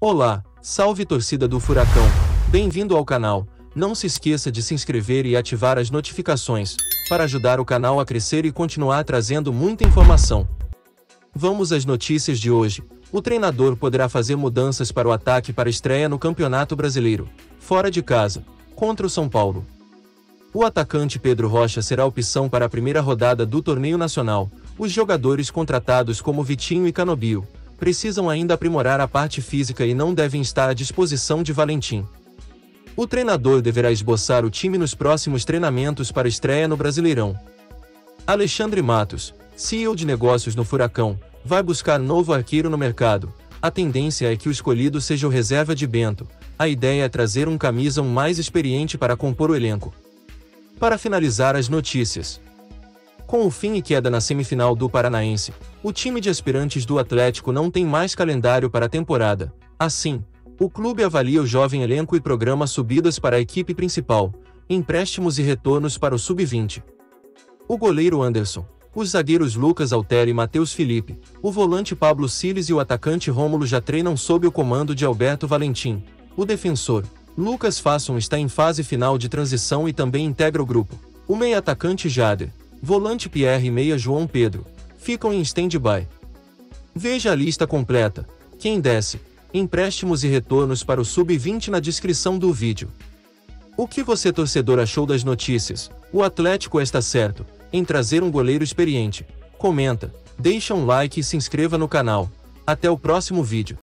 Olá, salve torcida do Furacão. Bem-vindo ao canal. Não se esqueça de se inscrever e ativar as notificações, para ajudar o canal a crescer e continuar trazendo muita informação. Vamos às notícias de hoje. O treinador poderá fazer mudanças para o ataque para estreia no Campeonato Brasileiro, fora de casa, contra o São Paulo. O atacante Pedro Rocha será opção para a primeira rodada do torneio nacional. Os jogadores contratados como Vitinho e Canobio precisam ainda aprimorar a parte física e não devem estar à disposição de Valentim. O treinador deverá esboçar o time nos próximos treinamentos para estreia no Brasileirão. Alexandre Matos, CEO de negócios no Furacão, vai buscar novo arqueiro no mercado. A tendência é que o escolhido seja o reserva de Bento. A ideia é trazer um camisa mais experiente para compor o elenco. Para finalizar as notícias. Com o fim e queda na semifinal do Paranaense, o time de aspirantes do Atlético não tem mais calendário para a temporada. Assim, o clube avalia o jovem elenco e programa subidas para a equipe principal, empréstimos e retornos para o sub-20. O goleiro Anderson, os zagueiros Lucas Altero e Matheus Felipe, o volante Pablo Siles e o atacante Rômulo já treinam sob o comando de Alberto Valentim. O defensor, Lucas Fasson está em fase final de transição e também integra o grupo. O meia-atacante Jader, volante Pierre e meia João Pedro, ficam em stand-by. Veja a lista completa, quem desce, empréstimos e retornos para o Sub-20 na descrição do vídeo. O que você torcedor achou das notícias? O Atlético está certo em trazer um goleiro experiente. Comenta, deixa um like e se inscreva no canal. Até o próximo vídeo.